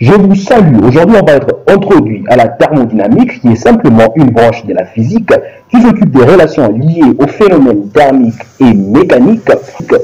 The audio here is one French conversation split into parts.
Je vous salue. Aujourd'hui, on va être introduit à la thermodynamique, qui est simplement une branche de la physique qui s'occupe des relations liées aux phénomènes thermiques et mécaniques,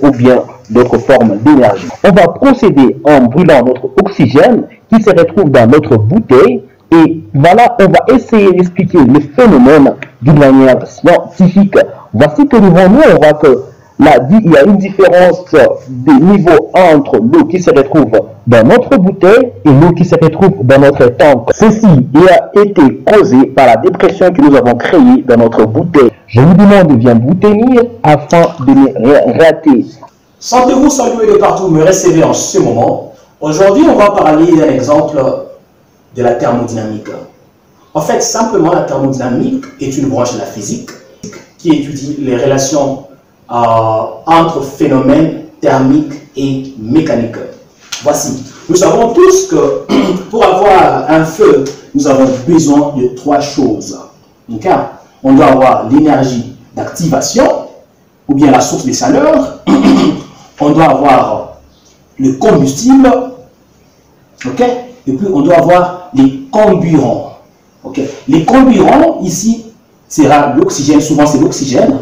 ou bien d'autres formes d'énergie. On va procéder en brûlant notre oxygène qui se retrouve dans notre bouteille. Et voilà, on va essayer d'expliquer les phénomènes d'une manière scientifique. Voici que devant nous, on voit que Il y a une différence de niveau entre l'eau qui se retrouve dans notre bouteille et l'eau qui se retrouve dans notre tank. Ceci a été causé par la dépression que nous avons créée dans notre bouteille. Je vous demande de bien vous tenir afin de ne rater. Sentez-vous saluer de partout me recevoir en ce moment. Aujourd'hui, on va parler d'un exemple de la thermodynamique. En fait, simplement, la thermodynamique est une branche de la physique qui étudie les relations entre phénomènes thermiques et mécaniques. Voici. Nous savons tous que pour avoir un feu, nous avons besoin de trois choses. On doit avoir l'énergie d'activation, ou bien la source de chaleur. on doit avoir le combustible. ok? Et puis on doit avoir les comburants. Les comburants, ici, sera l'oxygène. Souvent, c'est l'oxygène.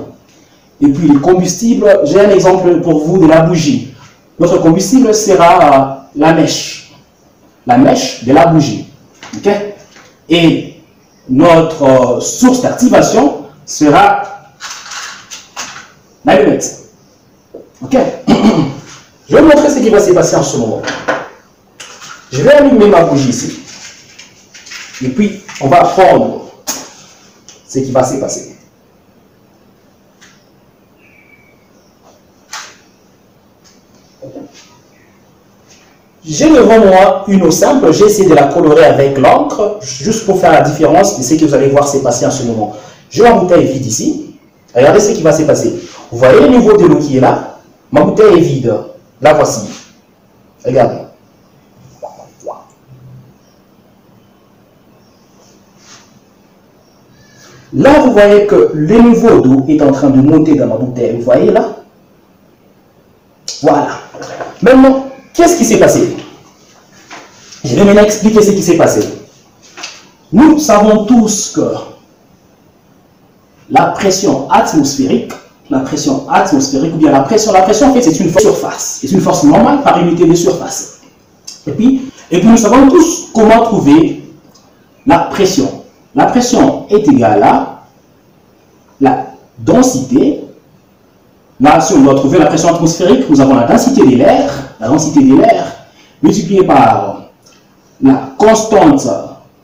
Et puis le combustible, j'ai un exemple pour vous de la bougie. Notre combustible sera la mèche. La mèche de la bougie. Et notre euh, source d'activation sera l'allumette. Ok? Je vais vous montrer ce qui va se passer en ce moment. Je vais allumer ma bougie ici. Et puis, on va prendre ce qui va se passer. J'ai devant moi une eau simple, j'ai essayé de la colorer avec l'encre, juste pour faire la différence de ce que vous allez voir se passer en ce moment. J'ai ma bouteille vide ici. Regardez ce qui va se passer. Vous voyez le niveau de l'eau qui est là? Ma bouteille est vide. La voici. Regardez. Là, vous voyez que le niveau d'eau est en train de monter dans ma bouteille. Vous voyez là? Voilà. Maintenant, Qu'est-ce qui s'est passé? Je vais maintenant expliquer ce qui s'est passé. Nous savons tous que la pression atmosphérique, la pression atmosphérique, ou bien la pression, la pression en fait c'est une force surface, c'est une force normale par unité de surface. Et puis, et puis nous savons tous comment trouver la pression. La pression est égale à la densité Là, si on doit trouver la pression atmosphérique, nous avons la densité de l'air, la densité de l'air multipliée par la constante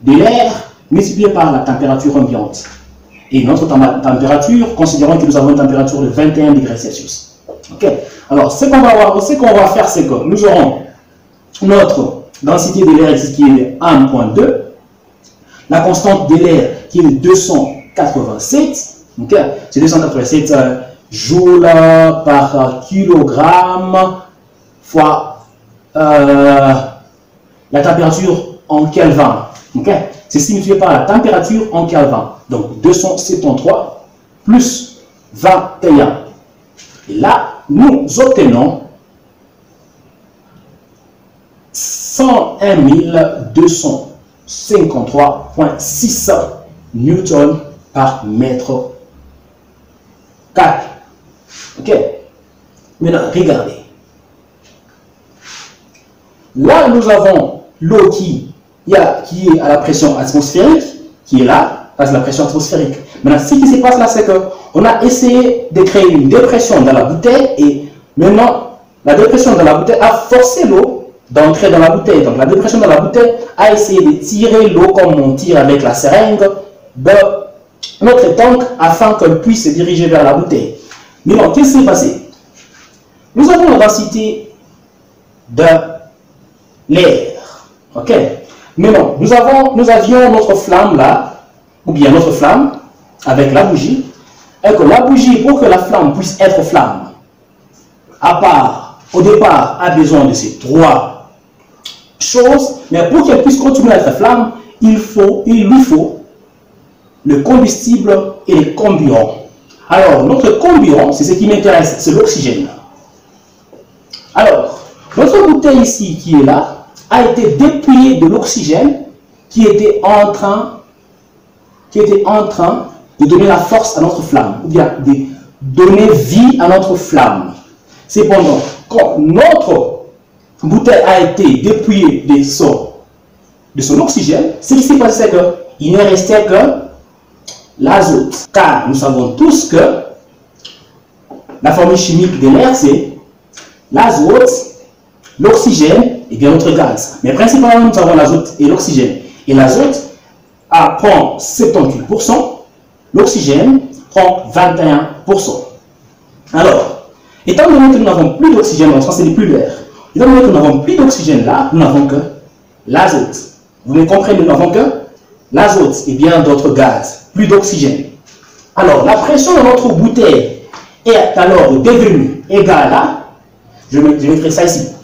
de l'air multipliée par la température ambiante. Et notre température, considérons que nous avons une température de 21 degrés Celsius. Ok Alors, ce qu'on va, va faire, c'est que nous aurons notre densité de l'air ici qui est de 1.2, la constante de l'air qui est de 287, ok C'est 287 joule par kilogramme fois euh, la température en Kelvin. C'est signifié par la température en Kelvin. Donc 273 plus 21. Et là, nous obtenons 101 253,6 newtons par mètre carré. Ok? Maintenant, regardez. Là, nous avons l'eau qui, est à la pression atmosphérique, qui est là, parce que la pression atmosphérique. Maintenant, ce qui se passe là, c'est qu'on a essayé de créer une dépression dans la bouteille et maintenant, la dépression dans la bouteille a forcé l'eau d'entrer dans la bouteille. Donc, la dépression dans la bouteille a essayé de tirer l'eau comme on tire avec la seringue de notre tank afin qu'elle puisse se diriger vers la bouteille. Mais qu'est-ce qui s'est passé? Nous avons la densité de l'air. OK? Mais non, nous, avons, nous avions notre flamme là, ou bien notre flamme, avec la bougie, et que la bougie, pour que la flamme puisse être flamme, à part, au départ, a besoin de ces trois choses, mais pour qu'elle puisse continuer à être flamme, il, faut, il lui faut le combustible et les comburants. Alors, notre comburant, c'est ce qui m'intéresse, c'est l'oxygène. Alors, notre bouteille ici qui est là, a été dépouillé de l'oxygène qui était en train qui était en train de donner la force à notre flamme, ou bien de donner vie à notre flamme. Cependant, quand notre bouteille a été dépouillée de son, de son oxygène, ce qui s'est passé, c'est qu'il ne restait que l'azote. Car nous savons tous que la formule chimique de l'air, c'est l'azote, l'oxygène et bien notre gaz. Mais principalement, nous avons l'azote et l'oxygène. Et l'azote prend 78%, l'oxygène prend 21%. Alors, étant donné que nous n'avons plus d'oxygène dans le sens, plus l'air. Étant donné que nous n'avons plus d'oxygène là, nous n'avons que l'azote. Vous me comprenez, nous n'avons que l'azote et bien d'autres gaz, plus d'oxygène. Alors, la pression dans notre bouteille est alors devenue égale à, je mettrai ça ici,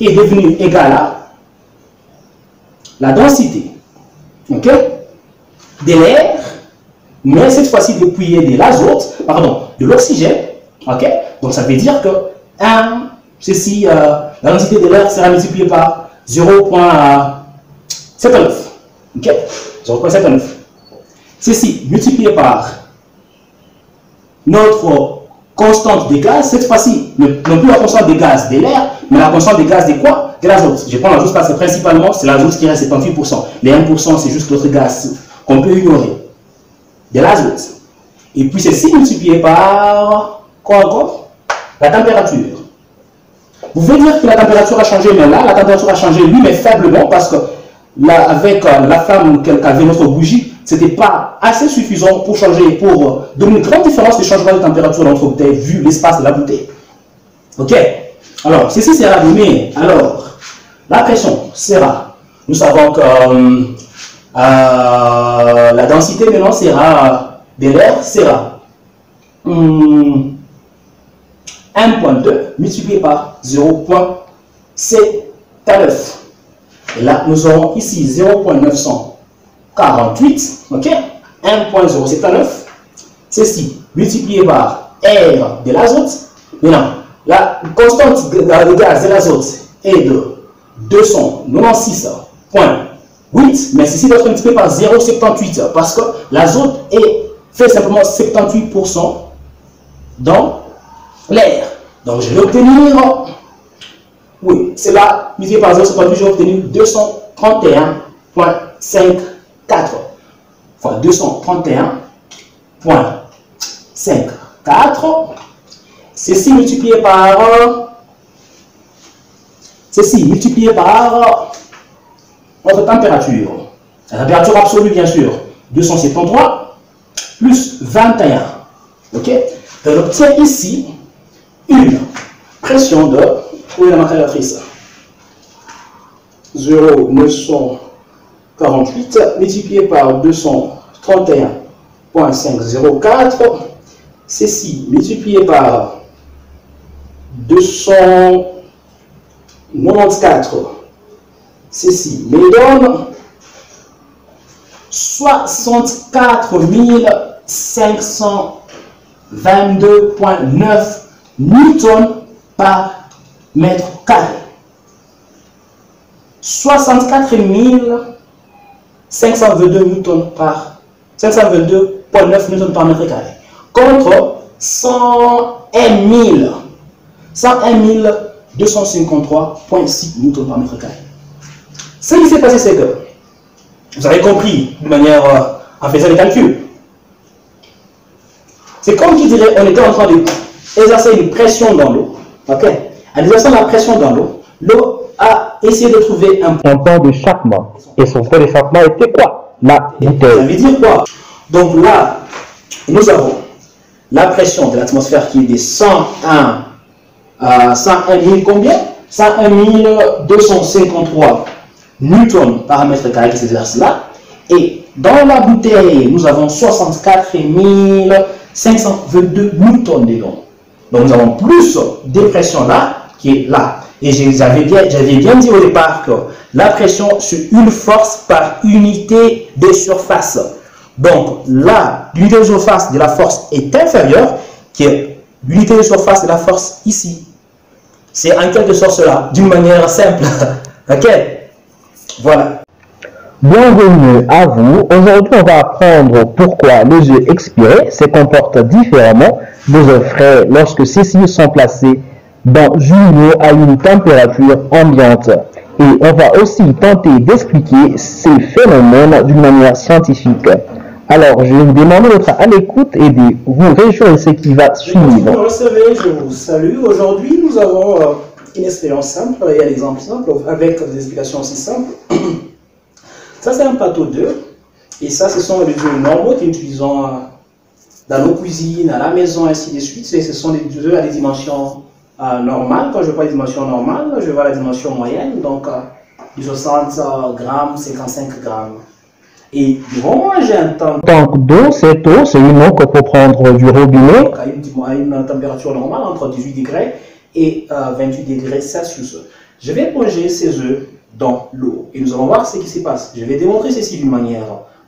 est devenue égale à la densité de l'air, mais cette fois-ci dépouillé de l'azote, pardon, de l'oxygène, ok, donc ça veut dire que 1, ceci, euh, la densité de l'air sera multipliée par 0.79, ok, 0.79. Ceci multiplié par notre constante des gaz, cette fois-ci, non plus la constante des gaz de l'air, mais la constante des gaz de quoi? De l'azote. Je prends l'azote parce que principalement, c'est l'azote qui reste 78%. Les 1%, c'est juste l'autre gaz qu'on peut ignorer. De l'azote. Et puis, ceci multiplié par quoi encore? La température. Vous pouvez dire que la température a changé, mais là, la température a changé, lui, mais faiblement, parce que là, avec euh, la flamme qu'avait notre bougie, n'était pas assez suffisant pour changer, pour donner une grande différence de changement de température dans notre bouteille, vu l'espace de la bouteille. Ok? Alors, ceci sera donné. Alors, la pression sera, nous savons que euh, euh, la densité maintenant sera, de l'air sera 1.2 multiplié par 0.9. Et là, nous aurons ici 0.900 48, ok? 1.079, ceci multiplié par R de l'azote. Maintenant, la constante de gaz de l'azote est de 296.8, mais ceci doit être multiplié par 0,78 parce que l'azote fait simplement 78% dans l'air. Donc je vais obtenir, oui, c'est là, multiplié par 0,78, je vais obtenir 231.5 4 fois 231.54. Ceci multiplié par ceci multiplié par notre température. La température absolue, bien sûr, 273 plus 21. OK? On obtient ici une pression de, trouvez la calculatrice, 0,900 48 multiplié par 231.504, ceci multiplié par 294, ceci me donne 64 522.9 newtons par mètre carré. 64 000 522 newtons par 522.9 newtons par mètre carré contre 101 000 101 253.6 newtons par mètre carré. Ce qui s'est passé, c'est que vous avez compris de manière euh, en faisant les calculs. C'est comme qui dirait, on était en train d'exercer une pression dans l'eau. Ok? En exerçant la pression dans l'eau, l'eau a essayé de trouver un point d'échappement. Et son point d'échappement était quoi? La bouteille. Ça veut dire quoi? Donc là, nous avons la pression de l'atmosphère qui est de 101, à 101 000 combien? 101 253 newtons par mètre carré qui s'exerce là. Et dans la bouteille, nous avons 64 522 newtons dedans. Donc nous avons plus de pression là qui est là. Et j'avais bien, bien dit au départ que la pression, c'est une force par unité de surface. Donc là, l'unité de surface de la force est inférieure, qui est l'unité de surface de la force ici. C'est en quelque sorte cela, d'une manière simple. ok? Voilà. Bienvenue à vous. Aujourd'hui, on va apprendre pourquoi les œufs expirés se comportent différemment des œufs frais lorsque ceux-ci sont placés dans une eau à une température ambiante. Et on va aussi tenter d'expliquer ces phénomènes d'une manière scientifique. Alors, je vais vous demander d'être à l'écoute et de vous réjouir ce qui va suivre. Vous recevez, je vous salue. Aujourd'hui, nous avons euh, une expérience simple et un exemple simple avec des explications aussi simples. Ça, c'est un plateau d'œufs. Et ça, ce sont les œufs normaux que nous utilisons euh, dans nos cuisines, à la maison, ainsi de suite. ce sont des œufs à des dimensions euh, normales. Quand je vois les dimensions normales, je vois la dimension moyenne. Donc, du 60 grammes, 55 grammes. Et j'ai un temps. Donc, d'eau, cette eau, c'est une eau qu'on peut prendre du robinet. À une, à une température normale, entre 18 degrés et 28 euh, degrés Celsius. Je vais plonger ces œufs dans l'eau et nous allons voir ce qui se passe. Je vais démontrer ceci d'une manière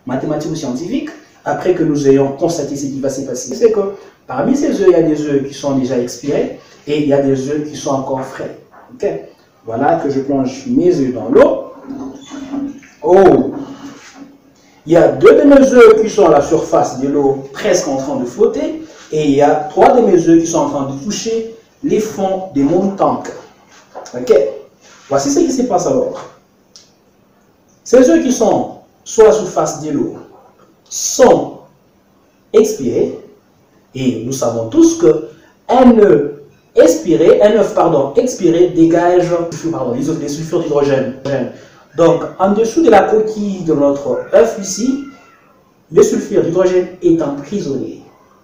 mathématique ou scientifique. Après que nous ayons constaté ce qui va se passer, c'est que parmi ces œufs, il y a des œufs qui sont déjà expirés et il y a des œufs qui sont encore frais. Voilà que je plonge mes œufs dans l'eau. Oh il y a deux de mes œufs qui sont à la surface de l'eau, presque en train de flotter, et il y a trois de mes œufs qui sont en train de toucher les fonds de mon tank. Voici ce qui se passe alors. Ces œufs qui sont sur la surface de l'eau sont expirés, et nous savons tous que un œuf expiré, pardon, expiré dégage pardon, les sulfures d'hydrogène. Donc, en dessous de la coquille de notre œuf ici, le sulfure d'hydrogène est emprisonné.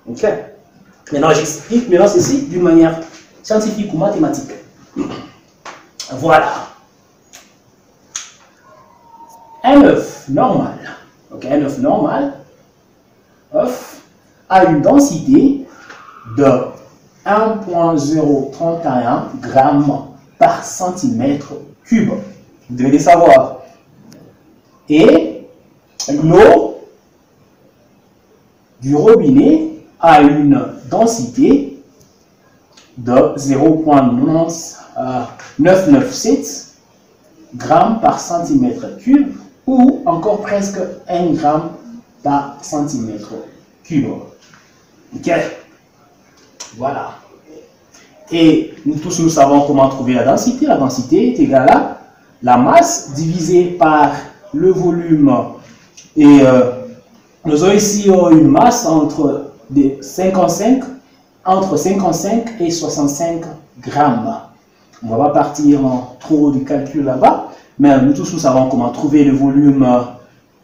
Ok? Maintenant, j'explique maintenant ceci d'une manière scientifique ou mathématique. Voilà. Un œuf normal, ok, un œuf normal, œuf, a une densité de 1.031 g par centimètre cube. Vous devez le savoir. Et l'eau du robinet a une densité de 0.997 grammes par centimètre cube ou encore presque 1 gramme par centimètre cube. Voilà. Et nous tous, nous savons comment trouver la densité. La densité est égale à la masse divisée par le volume. Et euh, nous avons ici une masse entre 55, entre 55 et 65 grammes. On va pas partir en trop du calcul là-bas, mais nous tous nous savons comment trouver le volume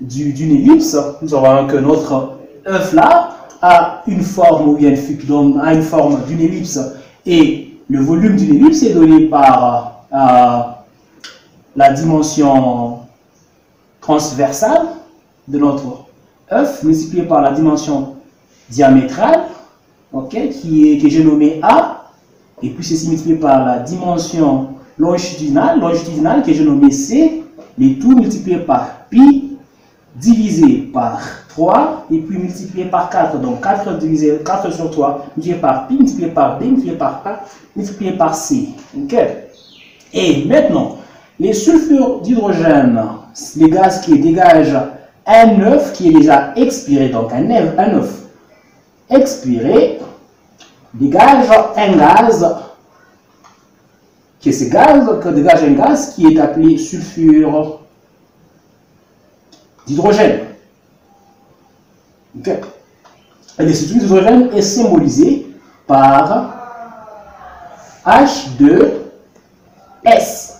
d'une ellipse. Nous savons que notre œuf là a une forme ou une, a une forme d'une ellipse. Et le volume d'une ellipse est donné par euh, la dimension transversale de notre œuf multiplié par la dimension diamétrale, qui est, que j'ai nommé A, et puis ceci multiplié par la dimension longitudinale, longitudinale que j'ai nommé C, les tout multiplié par pi, divisé par 3, et puis multiplié par 4. Donc 4 divisé 4 sur 3, multiplié par pi, multiplié par b, multiplié par a, multiplié par c. ok? Et maintenant, les sulfures d'hydrogène, les gaz qui dégagent un œuf qui est déjà expiré, donc un œuf, un œuf expiré, dégage un gaz, qui est ce gaz, que dégage un gaz qui est appelé sulfure d'hydrogène. Et le sulfure d'hydrogène est symbolisé par H2S.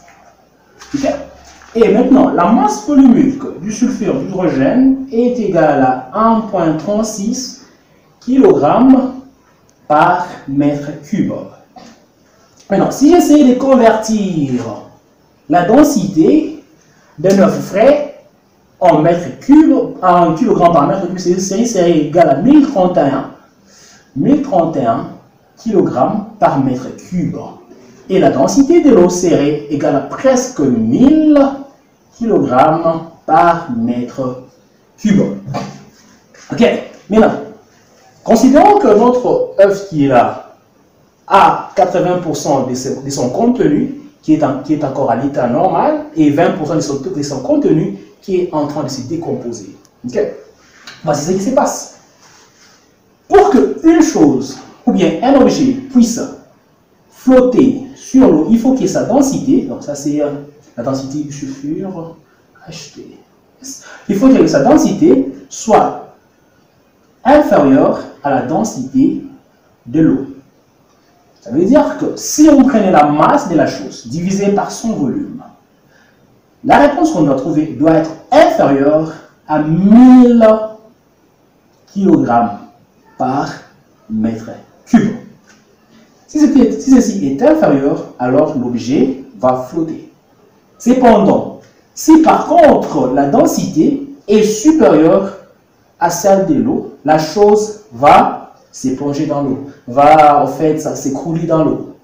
Et maintenant, la masse volumique du sulfure d'hydrogène est égale à 1,36 kg par mètre cube. Maintenant, si j'essaie de convertir la densité d'un œuf frais en mètre cube, en kilogramme par mètre cube, c'est égal à 1031, 1031 kg par mètre cube. Et la densité de l'eau serait égale à presque 1000 kg par mètre cube. Ok, maintenant, considérons que notre œuf qui est là a 80% de, son contenu qui est, qui est encore à l'état normal et 20% de son, de son contenu qui est en train de se décomposer. Ok? Voici ce qui se passe. Pour qu'une chose ou bien un objet puisse flotter sur l'eau, il faut ait sa densité. Donc ça c'est euh, la densité du sulfure HT. Il faut que sa densité soit inférieure à la densité de l'eau. Ça veut dire que si on prenait la masse de la chose divisée par son volume, la réponse qu'on doit trouver doit être inférieure à 1000 kg par mètre cube. Si, ceci est inférieur, alors l'objet va flotter. Cependant, si par contre la densité est supérieure à celle de l'eau, la chose va s'éponger dans l'eau, va en fait s'écrouler dans l'eau.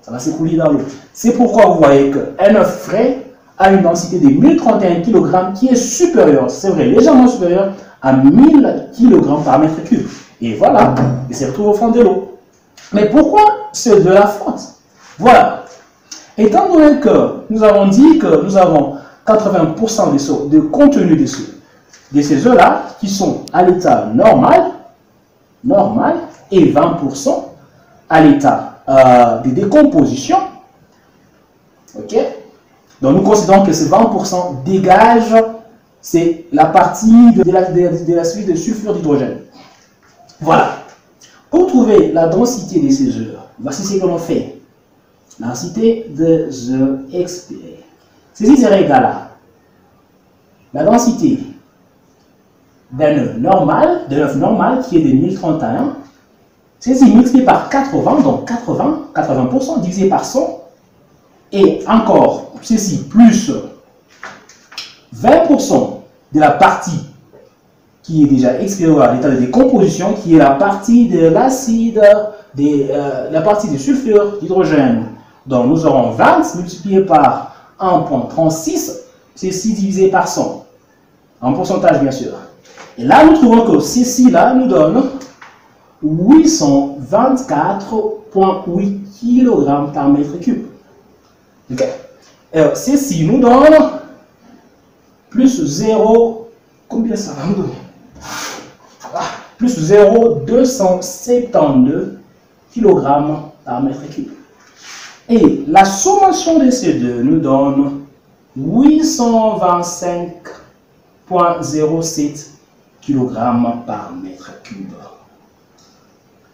Ça va s'écrouler dans l'eau. C'est pourquoi vous voyez qu'un œuf frais a une densité de 1031 kg qui est supérieure, c'est vrai, légèrement supérieure à 1000 kg par mètre cube. Et voilà, il se retrouve au fond de l'eau. Mais pourquoi c'est de la faute Voilà. Étant donné que nous avons dit que nous avons 80% de, de contenu de, ce, de ces œufs-là qui sont à l'état normal, normal, et 20% à l'état euh, de décomposition. OK Donc nous considérons que ces 20% dégagent, c'est la partie de la, de suite de sulfure d'hydrogène. Voilà. Pour trouver la densité de ces œufs, voici ce que l'on fait. La densité de œufs expirés. Ceci serait égal à la densité d'un œuf normal, d'un œuf normal qui est de 1031. Ceci multiplié par 80, donc 80, 80% divisé par 100. Et encore, ceci plus 20% de la partie qui est déjà expiré à l'état de décomposition, qui est la partie de l'acide, euh, la partie du sulfure d'hydrogène. Donc nous aurons 20 multiplié par 1.36, ceci divisé par 100, en pourcentage bien sûr. Et là nous trouvons que ceci là nous donne 824.8 kg par mètre cube. Alors ceci nous donne plus 0, combien ça va nous donner? Plus 0,272 kg par mètre cube. Et la sommation de ces deux nous donne 825,07 kg par mètre cube.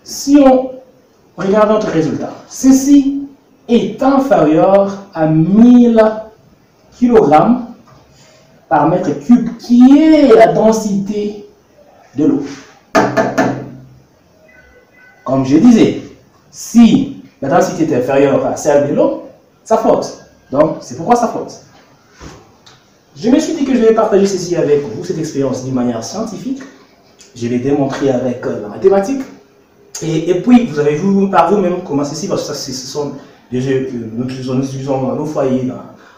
Si on regarde notre résultat, ceci est inférieur à 1000 kg par mètre cube, qui est la densité de l'eau. Comme je disais, si la densité est inférieure à celle de l'eau, ça flotte. Donc, c'est pourquoi ça flotte. Je me suis dit que je vais partager ceci avec vous, cette expérience d'une manière scientifique. Je vais démontrer avec euh, la mathématique. Et, puis, vous avez vu par vous-même comment ceci, parce que ça, ce sont que nous utilisons, dans nos foyers,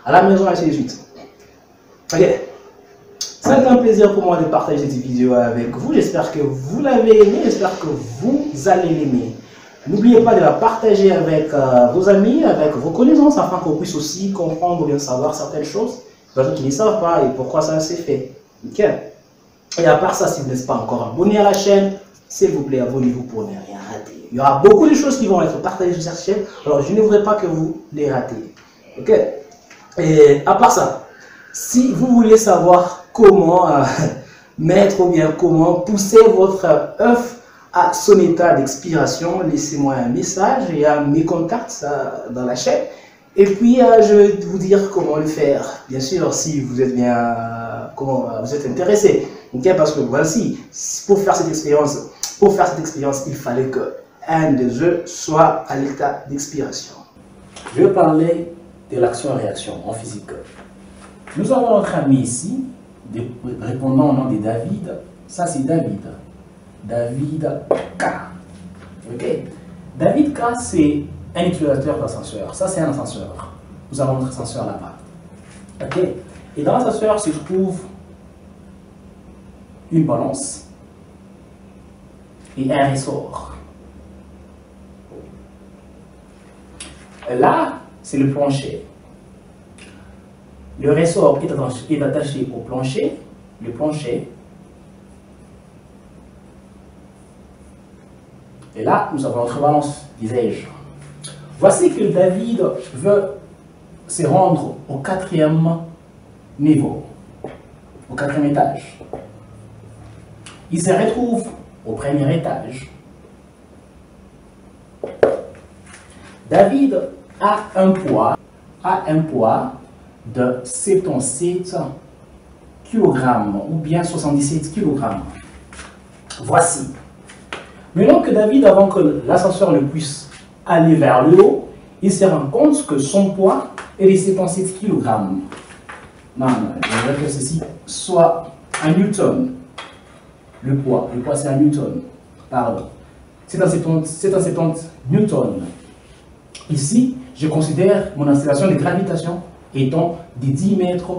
à la maison, ainsi de suite. Ok. C'est un plaisir pour moi de partager cette vidéo avec vous. J'espère que vous l'avez aimé. J'espère que vous allez l'aimer. N'oubliez pas de la partager avec euh, vos amis, avec vos connaissances, afin qu'on puisse aussi comprendre ou bien savoir certaines choses. D'autres qui ne savent pas et pourquoi ça s'est fait. Ok Et à part ça, si vous n'êtes pas encore abonné à la chaîne, s'il vous plaît, abonnez-vous pour ne rien. Il y aura beaucoup de choses qui vont être partagées sur cette chaîne. Alors, je ne voudrais pas que vous les ratez. Ok? Et à part ça, si vous voulez savoir comment euh, mettre ou bien comment pousser votre œuf à son état d'expiration, laissez-moi un message et à mes contacts dans la chaîne. Et puis, euh, je vais vous dire comment le faire. Bien sûr, si vous êtes bien, euh, comment vous êtes intéressé. ok? Parce que voici, pour faire cette expérience, pour faire cette expérience, il fallait que un des œufs soit à l'état d'expiration. Je vais parler de l'action-réaction en physique. Nous avons notre ami ici, répondant au nom de David. Ça, c'est David. David K. Ok? David K, c'est un utilisateur d'ascenseur. Ça, c'est un ascenseur. Nous avons notre ascenseur là-bas. Ok? Et dans l'ascenseur se trouve une balance et un ressort. Là, c'est le plancher. Le ressort est attaché au plancher, le plancher. Et là, nous avons notre balance, disais-je. Voici que David veut se rendre au quatrième niveau, au quatrième étage. Il se retrouve au premier étage. David a un poids, a un poids de 77 kg ou bien 77 kg. Voici. Maintenant que David, avant que l'ascenseur ne puisse aller vers le haut, il se rend compte que son poids est de 77 kg. Non, je voudrais que ceci soit un newton. Le poids, le poids c'est un newton. Pardon. C'est un 70 newton. Ici, je considère mon installation de gravitation étant de 10 mètres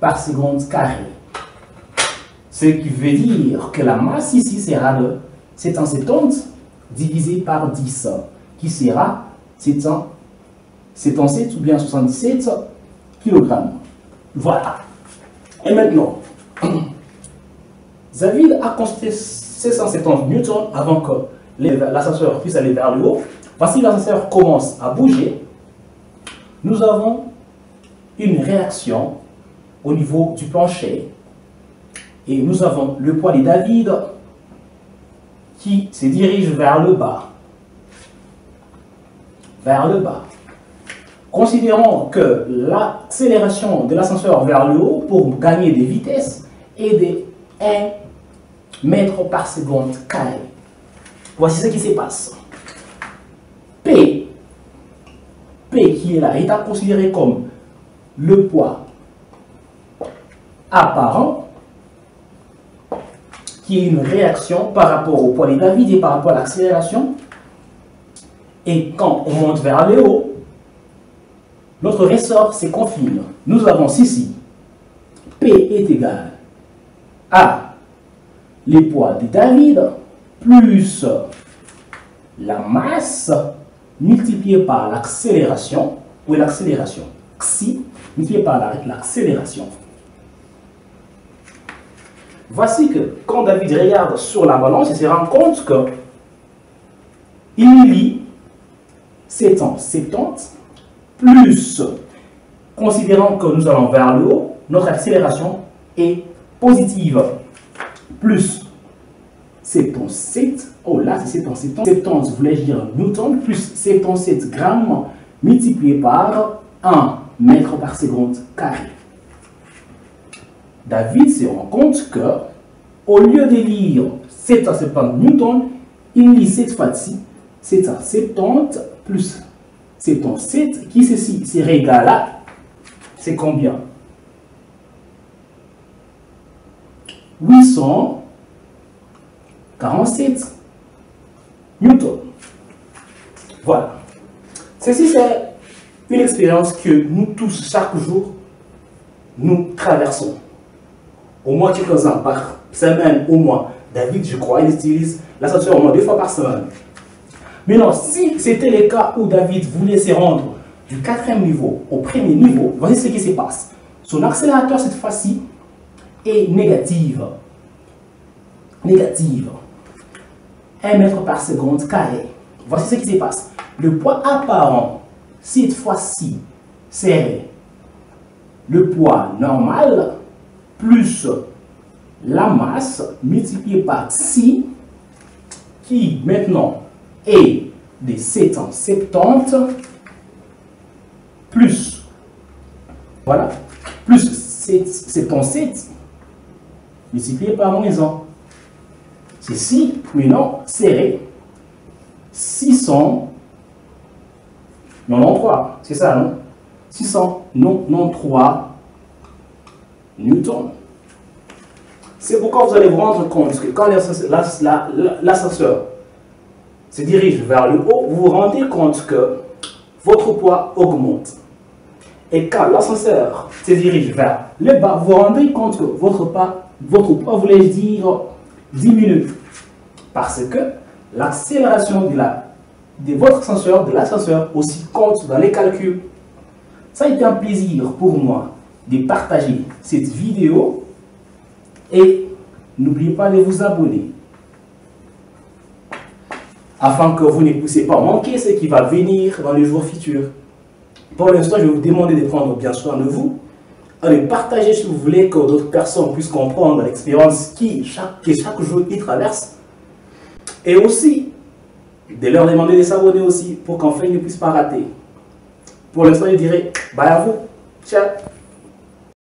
par seconde carré. Ce qui veut dire que la masse ici sera de 770 divisé par 10, qui sera 77 ou bien 77 kg. Voilà. Et maintenant, David a construit 770 newtons avant que l'ascenseur puisse aller vers le haut. Voici l'ascenseur commence à bouger. Nous avons une réaction au niveau du plancher. Et nous avons le poids de David qui se dirige vers le bas. Vers le bas. Considérons que l'accélération de l'ascenseur vers le haut pour gagner des vitesses est de 1 mètre par seconde carré. Voici ce qui se passe. P, P qui est là, est à considérer comme le poids apparent qui est une réaction par rapport au poids de David et par rapport à l'accélération. Et quand on monte vers le haut, notre ressort se confine. Nous avons ici P est égal à les poids de David plus la masse multiplié par l'accélération, ou l'accélération, xi, multiplié par l'accélération. Voici que quand David regarde sur la balance, il se rend compte que il lit 770 plus, considérant que nous allons vers le haut, notre accélération est positive, plus 77, oh là c'est 77, 70 voulais dire newton, plus 77 grammes multiplié par 1 mètre par seconde carré. David se rend compte que, au lieu de lire 770 newton, il lit cette fois-ci 770 plus 77 qui ceci serait égal à, c'est combien? 800 47 newtons. Voilà. Ceci, c'est une expérience que nous tous, chaque jour, nous traversons. Au moins quelques-uns par semaine, au moins. David, je crois, il utilise l'ascenseur au moins deux fois par semaine. Mais non, si c'était le cas où David voulait se rendre du quatrième niveau au premier niveau, voici ce qui se passe. Son accélérateur, cette fois-ci, est négative. Négative. 1 mètre par seconde carré. Voici ce qui se passe. Le poids apparent, cette fois-ci, c'est le poids normal plus la masse multipliée par 6 qui maintenant est de 770 plus voilà plus 77 multiplié par moins 1 Ceci, maintenant, serré. 693. C'est ça, non? 693 newtons. C'est pourquoi vous allez vous rendre compte que quand l'ascenseur se dirige vers le haut, vous vous rendez compte que votre poids augmente. Et quand l'ascenseur se dirige vers le bas, vous vous rendez compte que votre, pas, votre poids voulait dire diminue. Parce que l'accélération de, la, de votre ascenseur, de l'ascenseur, aussi compte dans les calculs Ça a été un plaisir pour moi de partager cette vidéo et n'oubliez pas de vous abonner afin que vous ne puissiez pas manquer ce qui va venir dans les jours futurs. Pour l'instant, je vais vous demander de prendre bien soin de vous, de partager si vous voulez que d'autres personnes puissent comprendre l'expérience qui chaque, que chaque jour ils traversent. Et aussi, de leur demander de s'abonner aussi pour qu'enfin ils ne puissent pas rater. Pour l'instant, je dirais bye à vous. Ciao